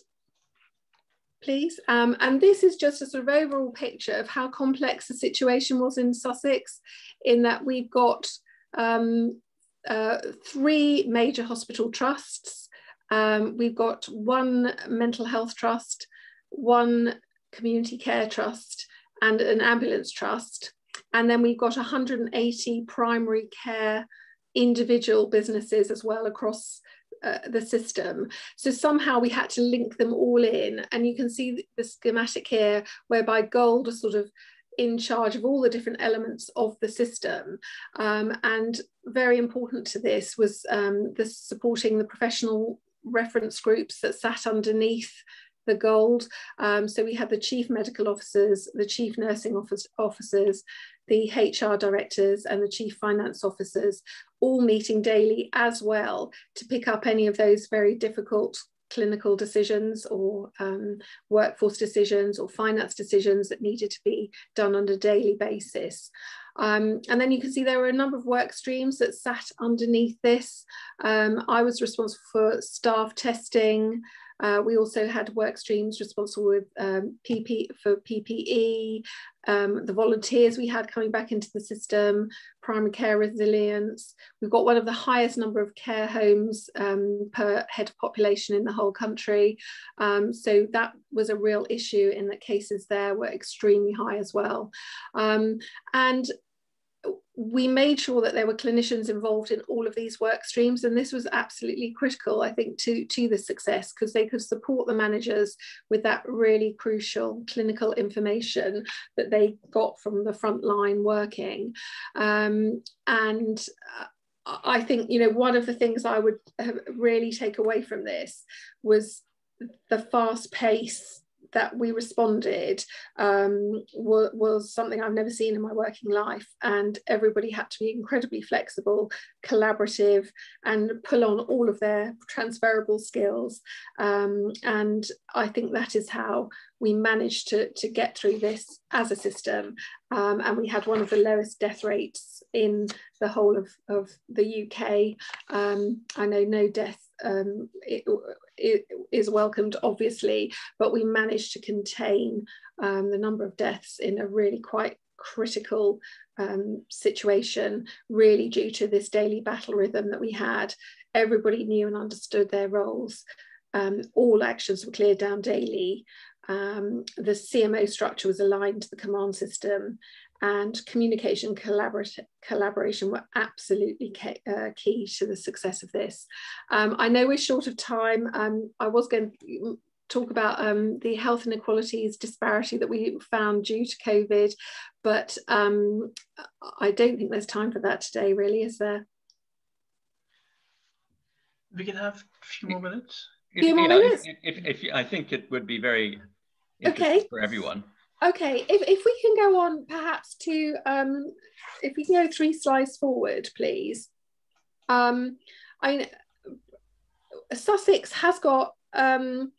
please. Um, and this is just a sort of overall picture of how complex the situation was in Sussex in that we've got um, uh, three major hospital trusts. Um, we've got one mental health trust, one community care trust, and an ambulance trust. And then we've got 180 primary care individual businesses as well across uh, the system. So somehow we had to link them all in. And you can see the schematic here, whereby gold is sort of in charge of all the different elements of the system. Um, and very important to this was um, the supporting the professional reference groups that sat underneath the gold. Um, so we had the chief medical officers, the chief nursing office, officers, the HR directors and the chief finance officers all meeting daily as well to pick up any of those very difficult clinical decisions or um, workforce decisions or finance decisions that needed to be done on a daily basis. Um, and then you can see there were a number of work streams that sat underneath this. Um, I was responsible for staff testing, uh, we also had work streams responsible with um, PP for PPE, um, the volunteers we had coming back into the system, primary care resilience. We've got one of the highest number of care homes um, per head of population in the whole country. Um, so that was a real issue in that cases there were extremely high as well. Um, and we made sure that there were clinicians involved in all of these work streams and this was absolutely critical i think to to the success because they could support the managers with that really crucial clinical information that they got from the front line working. Um, and uh, I think you know one of the things I would really take away from this was the fast pace that we responded um, was, was something I've never seen in my working life. And everybody had to be incredibly flexible, collaborative, and pull on all of their transferable skills. Um, and I think that is how we managed to, to get through this as a system. Um, and we had one of the lowest death rates in the whole of, of the UK. Um, I know no death um, it, is welcomed, obviously, but we managed to contain um, the number of deaths in a really quite critical um, situation, really due to this daily battle rhythm that we had. Everybody knew and understood their roles. Um, all actions were cleared down daily. Um, the CMO structure was aligned to the command system and communication collaboration were absolutely uh, key to the success of this. Um, I know we're short of time. Um, I was going to talk about um, the health inequalities disparity that we found due to COVID, but um, I don't think there's time for that today, really, is there? We can have a few more minutes. A few more minutes? If, if, if, I think it would be very interesting okay. for everyone. Okay, if, if we can go on perhaps to, um, if we can go three slides forward, please. Um, I, Sussex has got um,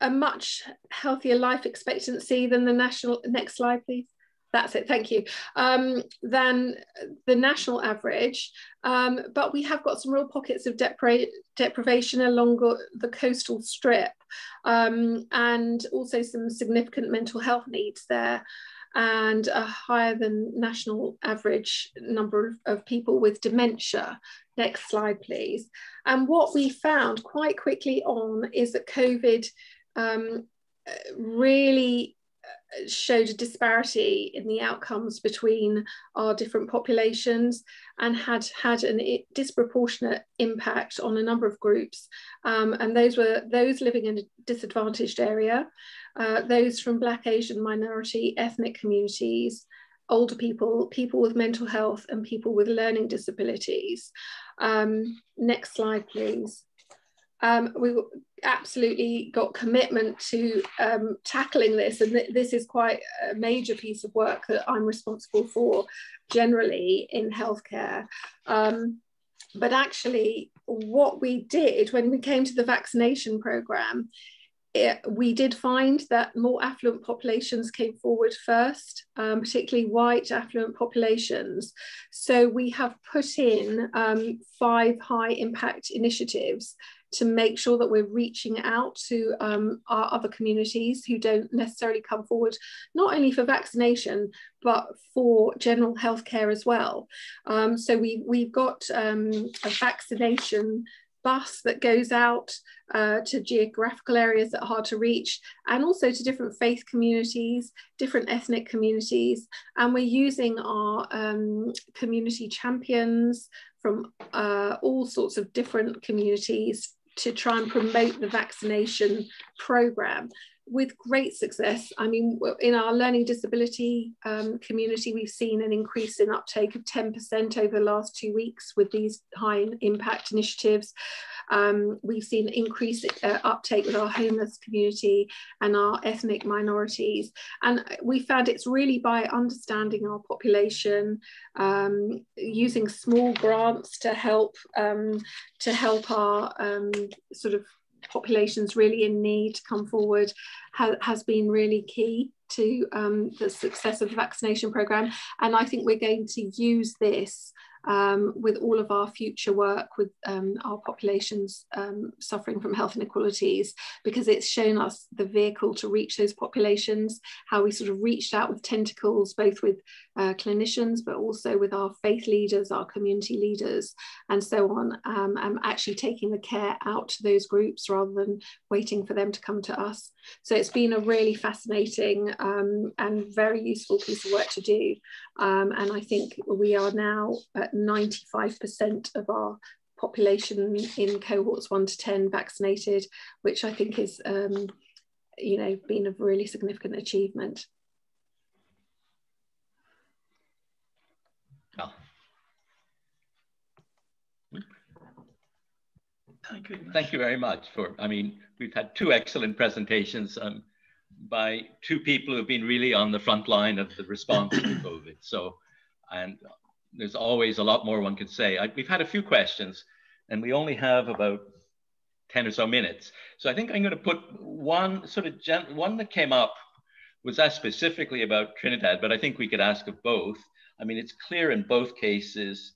a much healthier life expectancy than the national, next slide please. That's it, thank you, um, than the national average. Um, but we have got some real pockets of depra deprivation along the coastal strip um, and also some significant mental health needs there and a higher than national average number of, people with dementia. Next slide, please. And what we found quite quickly on is that COVID um, really showed a disparity in the outcomes between our different populations and had had a disproportionate impact on a number of groups. Um, and those were those living in a disadvantaged area, uh, those from Black, Asian, minority, ethnic communities, older people, people with mental health, and people with learning disabilities. Um, next slide, please. Um, we absolutely got commitment to um, tackling this, and th this is quite a major piece of work that I'm responsible for generally in healthcare. Um, but actually, what we did when we came to the vaccination program, it, we did find that more affluent populations came forward first, um, particularly white affluent populations. So we have put in um, five high impact initiatives to make sure that we're reaching out to um, our other communities who don't necessarily come forward, not only for vaccination, but for general healthcare as well. Um, so we, we've got um, a vaccination bus that goes out uh, to geographical areas that are hard to reach and also to different faith communities, different ethnic communities. And we're using our um, community champions from uh, all sorts of different communities to try and promote the vaccination program with great success. I mean, in our learning disability um, community, we've seen an increase in uptake of 10% over the last two weeks with these high impact initiatives. Um, we've seen increased uh, uptake with our homeless community and our ethnic minorities. And we found it's really by understanding our population, um, using small grants to help um, to help our um, sort of populations really in need to come forward ha has been really key to um, the success of the vaccination program. And I think we're going to use this um, with all of our future work with um, our populations um, suffering from health inequalities, because it's shown us the vehicle to reach those populations, how we sort of reached out with tentacles, both with uh, clinicians, but also with our faith leaders, our community leaders, and so on, um, and actually taking the care out to those groups rather than waiting for them to come to us. So it's been a really fascinating um, and very useful piece of work to do. Um, and I think we are now at 95% of our population in cohorts one to 10 vaccinated, which I think is, um, you know, been a really significant achievement. Thank you. Thank you very much for, I mean, we've had two excellent presentations um, by two people who've been really on the front line of the response to COVID. So, and there's always a lot more one could say. I, we've had a few questions and we only have about 10 or so minutes. So I think I'm going to put one sort of, gen- one that came up was asked specifically about Trinidad, but I think we could ask of both. I mean, it's clear in both cases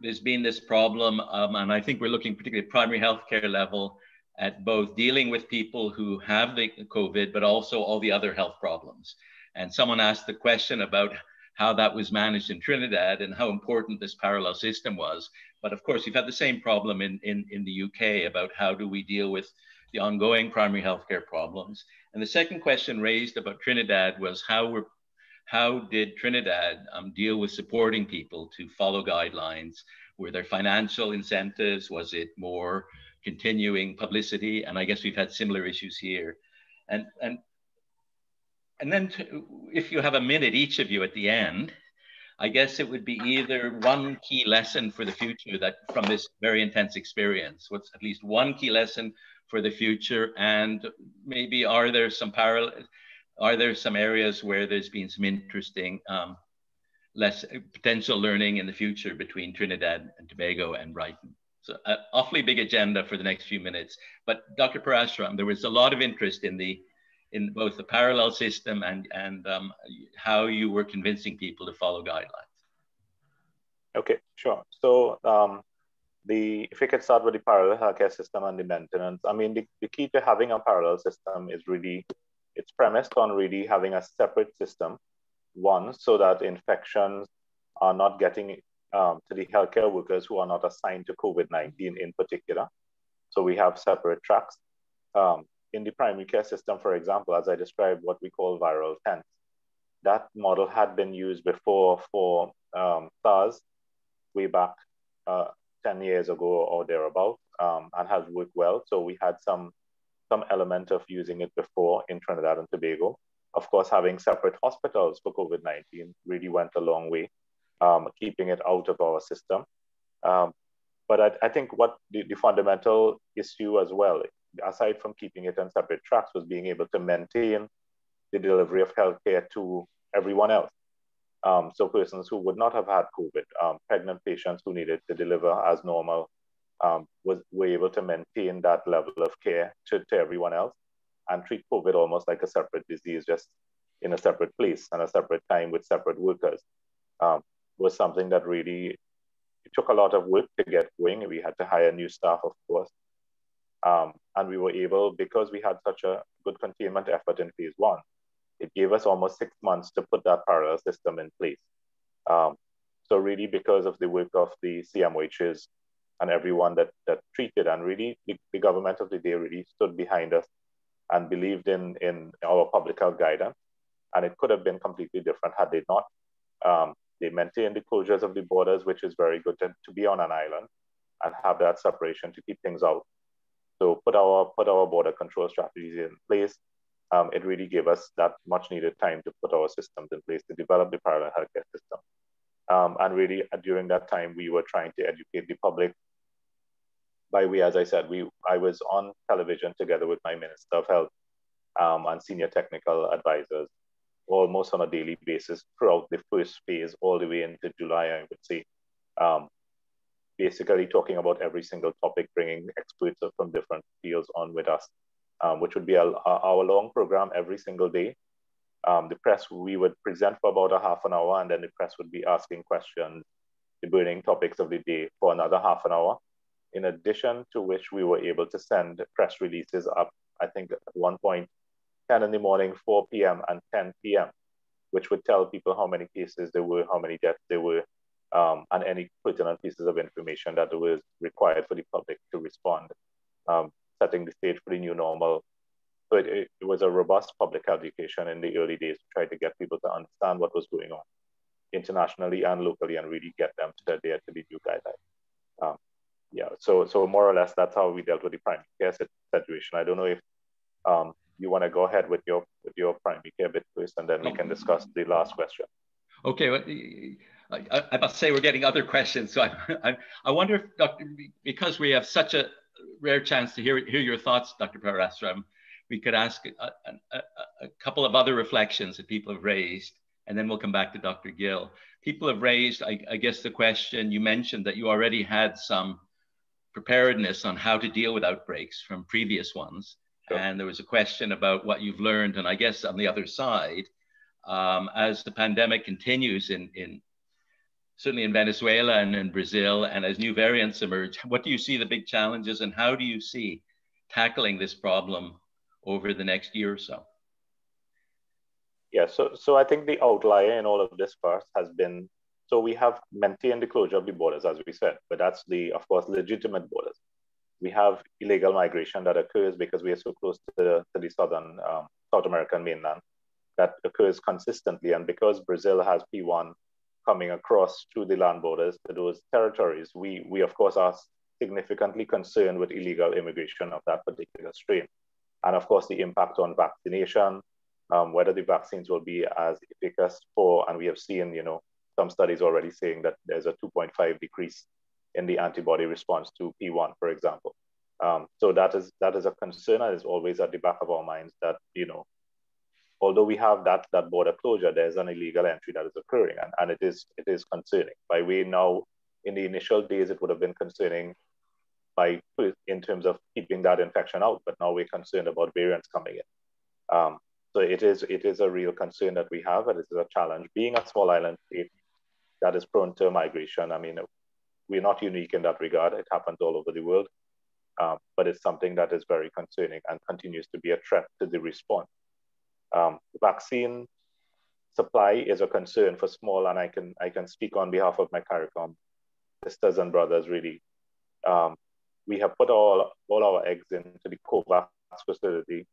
there's been this problem, um, and I think we're looking particularly at primary healthcare level at both dealing with people who have the COVID, but also all the other health problems. And someone asked the question about how that was managed in Trinidad and how important this parallel system was. But of course, you've had the same problem in, in, in the UK about how do we deal with the ongoing primary healthcare problems. And the second question raised about Trinidad was how were how did Trinidad um, deal with supporting people to follow guidelines? Were there financial incentives? Was it more continuing publicity? And I guess we've had similar issues here. And, and, and then to, if you have a minute, each of you at the end, I guess it would be either one key lesson for the future that from this very intense experience, what's at least one key lesson for the future, and maybe are there some parallel, are there some areas where there's been some interesting um, less potential learning in the future between Trinidad and Tobago and Brighton? So an awfully big agenda for the next few minutes. But Dr. Parasram, there was a lot of interest in the in both the parallel system and, and um, how you were convincing people to follow guidelines. Okay, sure. So um, the if we could start with the parallel healthcare system and the maintenance, I mean, the, the key to having a parallel system is really, it's premised on really having a separate system, one, so that infections are not getting um, to the healthcare workers who are not assigned to COVID-19 in particular. So we have separate tracks. Um, in the primary care system, for example, as I described, what we call viral tents. That model had been used before for um, SARS way back uh, 10 years ago or thereabout um, and has worked well. So we had some, some element of using it before in Trinidad and Tobago. Of course, having separate hospitals for COVID-19 really went a long way, um, keeping it out of our system. Um, but I, I, think what the, the, fundamental issue as well, aside from keeping it on separate tracks, was being able to maintain the delivery of healthcare to everyone else. Um, so persons who would not have had COVID, um, pregnant patients who needed to deliver as normal, um, was were able to maintain that level of care to, to everyone else and treat COVID almost like a separate disease, just in a separate place and a separate time with separate workers. Um, was something that really it took a lot of work to get going. We had to hire new staff, of course. Um, and we were able, because we had such a good containment effort in phase one, it gave us almost six months to put that parallel system in place. Um, so really because of the work of the CMOHs and everyone that, that treated and really the, the government of the day really stood behind us and believed in, in our public health guidance. And it could have been completely different had they not. Um, they maintained the closures of the borders, which is very good to, to be on an island and have that separation to keep things out. So put our put our border control strategies in place um, it really gave us that much needed time to put our systems in place to develop the parallel healthcare system. Um, and really uh, during that time, we were trying to educate the public. By we, as I said, we I was on television together with my Minister of Health um, and senior technical advisors almost on a daily basis throughout the first phase all the way into July, I would say. Um, basically talking about every single topic, bringing experts from different fields on with us um, which would be a, a hour-long program every single day. Um, the press, we would present for about a half an hour, and then the press would be asking questions, the burning topics of the day for another half an hour. In addition to which, we were able to send press releases up, I think at one point, 10 in the morning, 4 p.m., and 10 p.m., which would tell people how many cases there were, how many deaths there were, um, and any pertinent pieces of information that was required for the public to respond. Um, setting the stage for the new normal. So it, it, was a robust public education in the early days to try to get people to understand what was going on internationally and locally and really get them to adhere to the new guidelines. Um, yeah, so so more or less that's how we dealt with the primary care situation. I don't know if um, you want to go ahead with your with your primary care bit first, and then we can discuss the last question. Okay, well, I, I must say we're getting other questions. So I, (laughs) I, I wonder if, Dr. because we have such a rare chance to hear, hear your thoughts, Dr. Parasram. We could ask a, a, a, couple of other reflections that people have raised, and then we'll come back to Dr. Gill. People have raised, I, I guess, the question you mentioned that you already had some preparedness on how to deal with outbreaks from previous ones. Sure. And there was a question about what you've learned. And I guess on the other side, um, as the pandemic continues in, in certainly in Venezuela and in Brazil, and as new variants emerge, what do you see the big challenges and how do you see tackling this problem over the next year or so? Yeah, so, so I think the outlier in all of this first has been, so we have maintained the closure of the borders, as we said, but that's the, of course, legitimate borders. We have illegal migration that occurs because we are so close to the, to the southern um, South American mainland that occurs consistently. And because Brazil has P1 coming across through the land borders to those territories, we, we of course are significantly concerned with illegal immigration of that particular strain. And of course, the impact on vaccination, um, whether the vaccines will be as efficacious for, and we have seen, you know, some studies already saying that there's a 2.5 decrease in the antibody response to P1, for example. Um, so that is that is a concern and is always at the back of our minds that you know although we have that, that border closure, there's an illegal entry that is occurring, and, and it is it is concerning. By way now, in the initial days, it would have been concerning by in terms of keeping that infection out, but now we're concerned about variants coming in. Um, so it is it is a real concern that we have, and it is a challenge. Being a small island state that is prone to migration, I mean, we're not unique in that regard. It happens all over the world, um, but it's something that is very concerning and continues to be a threat to the response. Um, vaccine supply is a concern for small, and I can I can speak on behalf of my CARICOM sisters and brothers. Really, um, we have put all all our eggs into the COVAX facility,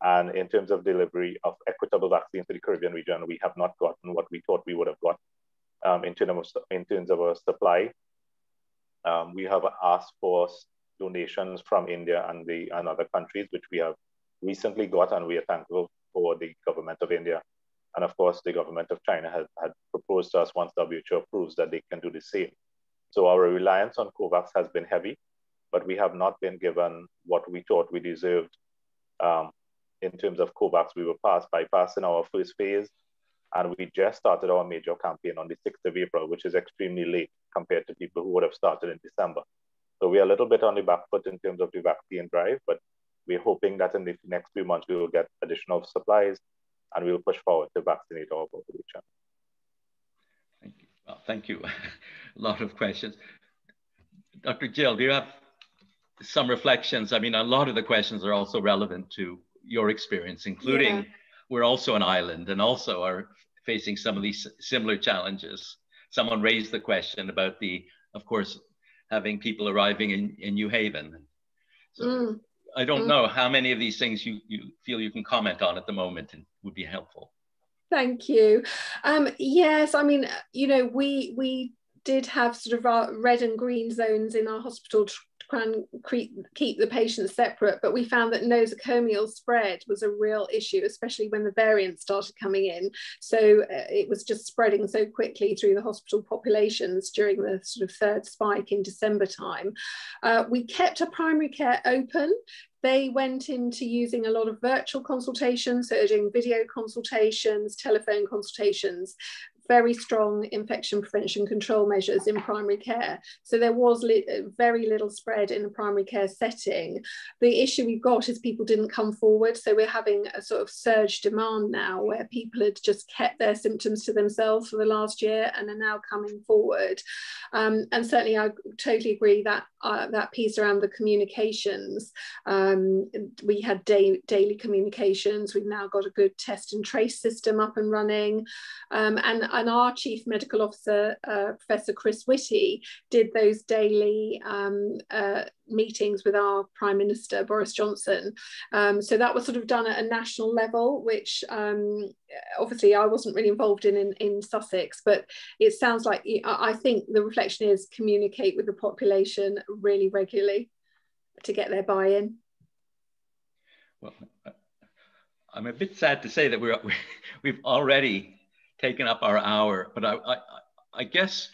and in terms of delivery of equitable vaccines to the Caribbean region, we have not gotten what we thought we would have got um, in, terms of, in terms of our supply. Um, we have asked for donations from India and the and other countries, which we have recently got, and we are thankful for the government of India. And of course, the government of China has had proposed to us once WHO approves that they can do the same. So our reliance on COVAX has been heavy, but we have not been given what we thought we deserved um, in terms of COVAX. We were past bypassing our first phase and we just started our major campaign on the 6th of April, which is extremely late compared to people who would have started in December. So we're a little bit on the back foot in terms of the vaccine drive, but we're hoping that in the next few months we will get additional supplies and we will push forward to vaccinate our population. Thank you. Well, thank you. (laughs) a lot of questions. Dr. Gill, do you have some reflections? I mean, a lot of the questions are also relevant to your experience, including yeah. we're also an island and also are facing some of these similar challenges. Someone raised the question about the, of course, having people arriving in, in Newhaven. So mm. I don't know how many of these things you, you feel you can comment on at the moment and would be helpful. Thank you. Um, yes, I mean, you know, we we did have sort of our red and green zones in our hospital keep the patients separate, but we found that nosocomial spread was a real issue, especially when the variants started coming in. So uh, it was just spreading so quickly through the hospital populations during the sort of third spike in December time. Uh, we kept a primary care open they went into using a lot of virtual consultations, so doing video consultations, telephone consultations, very strong infection prevention control measures in primary care. So there was li very little spread in the primary care setting. The issue we've got is people didn't come forward. So we're having a sort of surge demand now where people had just kept their symptoms to themselves for the last year and are now coming forward. Um, and certainly I totally agree that uh, that piece around the communications. Um, we had daily communications. We've now got a good test and trace system up and running. Um, and and our chief medical officer, uh, Professor Chris Whitty, did those daily um, uh, meetings with our Prime Minister Boris Johnson. Um, so that was sort of done at a national level, which um, obviously I wasn't really involved in, in, in Sussex, but it sounds like I think the reflection is communicate with the population really regularly to get their buy-in. Well, I'm a bit sad to say that we're, (laughs) we've already taken up our hour, but I, I, I guess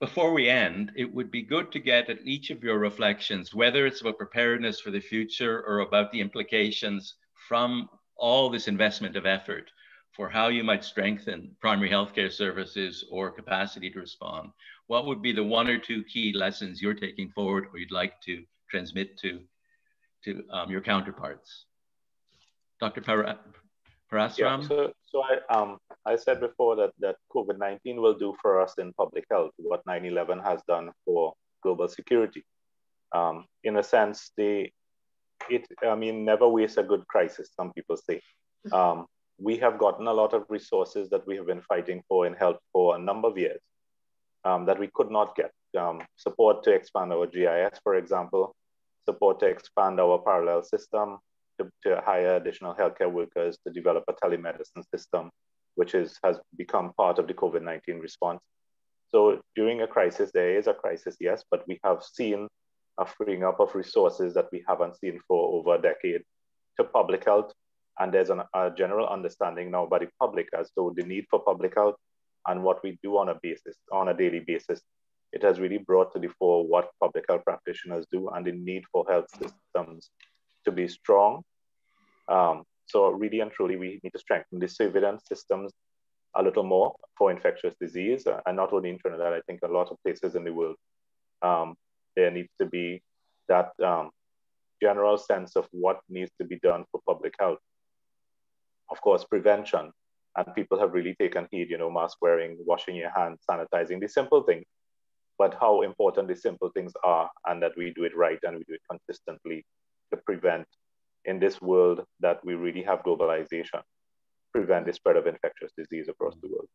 before we end, it would be good to get at each of your reflections, whether it's about preparedness for the future or about the implications from all this investment of effort for how you might strengthen primary healthcare services or capacity to respond. What would be the one or two key lessons you're taking forward or you'd like to transmit to, to um, your counterparts? Dr. Par Parasram? Yeah, so, so I, um, I said before that, that COVID-19 will do for us in public health what 9-11 has done for global security. Um, in a sense, they, it, I mean, never waste a good crisis, some people say. Um, we have gotten a lot of resources that we have been fighting for in health for a number of years um, that we could not get. Um, support to expand our GIS, for example, support to expand our parallel system, to, to hire additional healthcare workers to develop a telemedicine system, which is, has become part of the COVID-19 response. So during a crisis, there is a crisis, yes, but we have seen a freeing up of resources that we haven't seen for over a decade to public health. And there's an, a general understanding now by the public as to the need for public health and what we do on a basis, on a daily basis. It has really brought to the fore what public health practitioners do and the need for health systems to be strong. Um, so really and truly, we need to strengthen the surveillance systems a little more for infectious disease, uh, and not only in Trinidad. I think a lot of places in the world, um, there needs to be that um, general sense of what needs to be done for public health. Of course, prevention, and people have really taken heed, you know, mask wearing, washing your hands, sanitizing, these simple things, but how important these simple things are, and that we do it right and we do it consistently to prevent in this world that we really have globalization, prevent the spread of infectious disease across the world.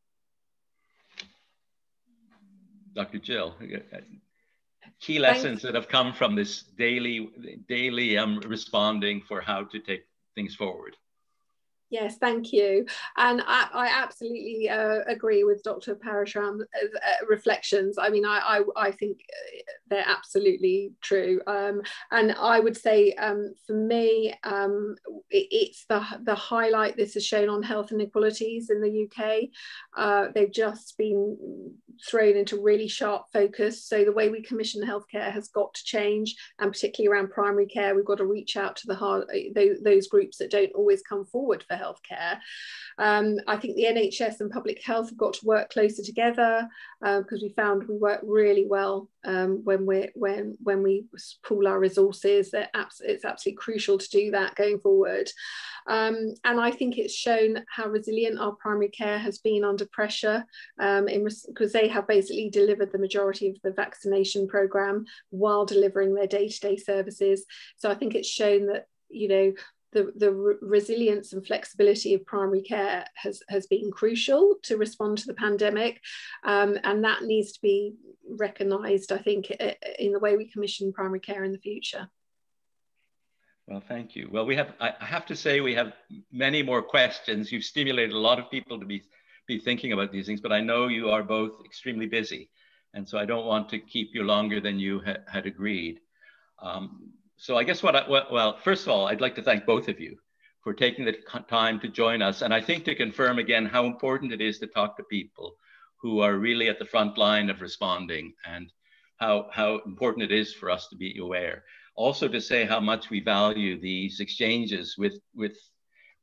Dr. Gill, key lessons that have come from this daily, daily um, responding for how to take things forward. Yes, thank you. And I, I absolutely uh, agree with Dr. Parasram's uh, uh, reflections. I mean, I, I, I, think uh, they're absolutely true. Um, and I would say um, for me, um, it, it's the, the highlight this is shown on health inequalities in the UK. Uh, they've just been thrown into really sharp focus. So the way we commission healthcare has got to change, and particularly around primary care, we've got to reach out to the hard, those, those groups that don't always come forward for healthcare. Um, I think the NHS and public health have got to work closer together because um, we found we work really well um, when we when when we pool our resources. Abs- it's absolutely crucial to do that going forward. Um, and I think it's shown how resilient our primary care has been under pressure um, because they have basically delivered the majority of the vaccination program while delivering their day-to-day services. So I think it's shown that you know the, the re resilience and flexibility of primary care has, has been crucial to respond to the pandemic. Um, and that needs to be recognised, I think, in the way we commission primary care in the future. Well, thank you. Well, we have, I have to say, we have many more questions. You've stimulated a lot of people to be, be thinking about these things, but I know you are both extremely busy. And so I don't want to keep you longer than you ha had agreed. Um, so I guess what, I, well, first of all, I'd like to thank both of you for taking the time to join us. And I think to confirm again how important it is to talk to people who are really at the front line of responding and how, how important it is for us to be aware. Also to say how much we value these exchanges with, with,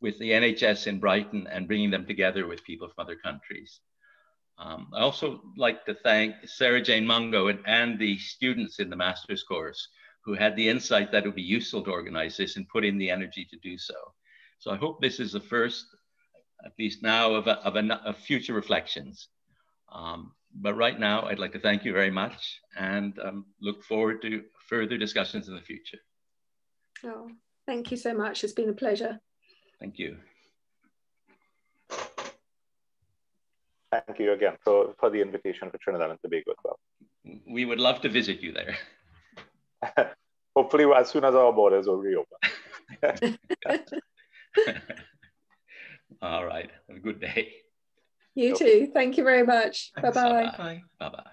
with the NHS in Brighton and bringing them together with people from other countries. Um, I also like to thank Sarah Jane Mungo and, and the students in the master's course who had the insight that it would be useful to organize this and put in the energy to do so. So I hope this is the first, at least now, of, a, of, a, of future reflections. Um, but right now, I'd like to thank you very much and um, look forward to further discussions in the future. Oh, thank you so much. It's been a pleasure. Thank you. Thank you again for, for the invitation for Trinidad and Tobago as well. We would love to visit you there. (laughs) (laughs) Hopefully, as soon as our borders will reopen. (laughs) All right. Have a good day. You too. Thank you very much. Bye Bye-bye. Bye.